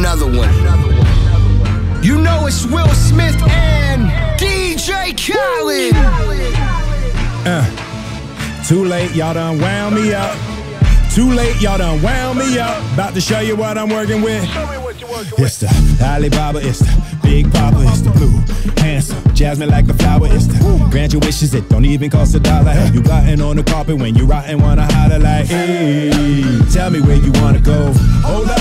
another one. You know it's Will Smith and DJ Khaled. Uh, too late, y'all done wound me up. Too late, y'all done wound me up. About to show you what I'm working with. It's the Ali Baba, it's the Big Papa, it's the blue. Handsome, jasmine like a flower, it's the grant your wishes, it don't even cost a dollar. You gotten on the carpet when you rotten, wanna holler like, hey, tell me where you wanna go. Hold up,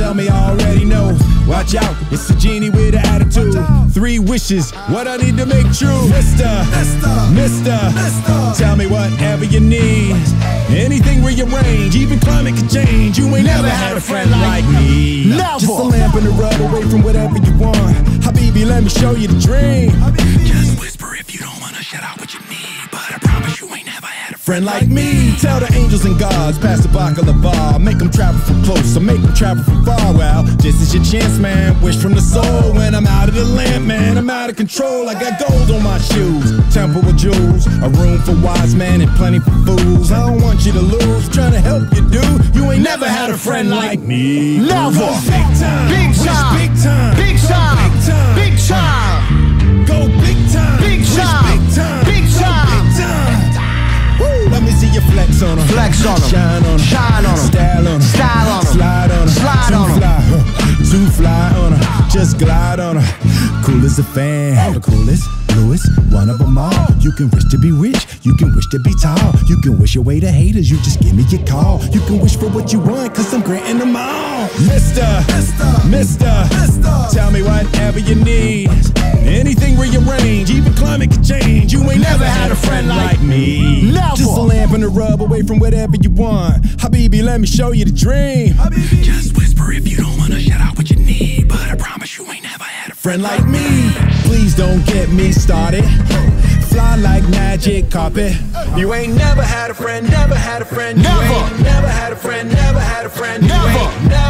tell me I already know. Watch out, it's a genie with an attitude. Three wishes, what I need to make true. Mister, Mister, Mister, Mister. tell me whatever you need. Anything rearrange, even climate can change. You ain't never had a friend like me. Never. Just a lamp in the rub away from whatever you want. Habibi, let me show you the dream. Just whisper if you don't wanna shout out what you Friend like me, tell the angels and gods, pass the baklava, make them travel from close, or make them travel from far. Well, this is your chance, man. Wish from the soul when I'm out of the lamp, man. I'm out of control. I got gold on my shoes, temple with jewels, a room for wise men and plenty for fools. I don't want you to lose, trying to help you, dude. You ain't never had a friend like me. Never. Big time, Big Wish time. big time, Shine on 'em. Shine on 'em. Style on 'em. Style on 'em. Slide on 'em. Slide Too on 'em. fly, huh. Too fly on 'em. Just glide on 'em. Cool as a fan. The coolest, bluest, one of 'em all. You can wish to be rich. You can wish to be tall. You can wish away the haters. You just give me your call. You can wish for what you want, cause I'm granting them all. Mister, Mister, tell me whatever you need. Anything rearrange, even climate can change. Never had a friend like me. Never. Just a lamp and a rub away from whatever you want. Habibi, let me show you the dream. Just whisper if you don't wanna shout out what you need. But I promise you ain't never had a Friend like me, please don't get me started. Fly like magic carpet. You ain't never had a friend, never had a friend. Never. never had a friend, never had a friend. You Never. ain't never, Never.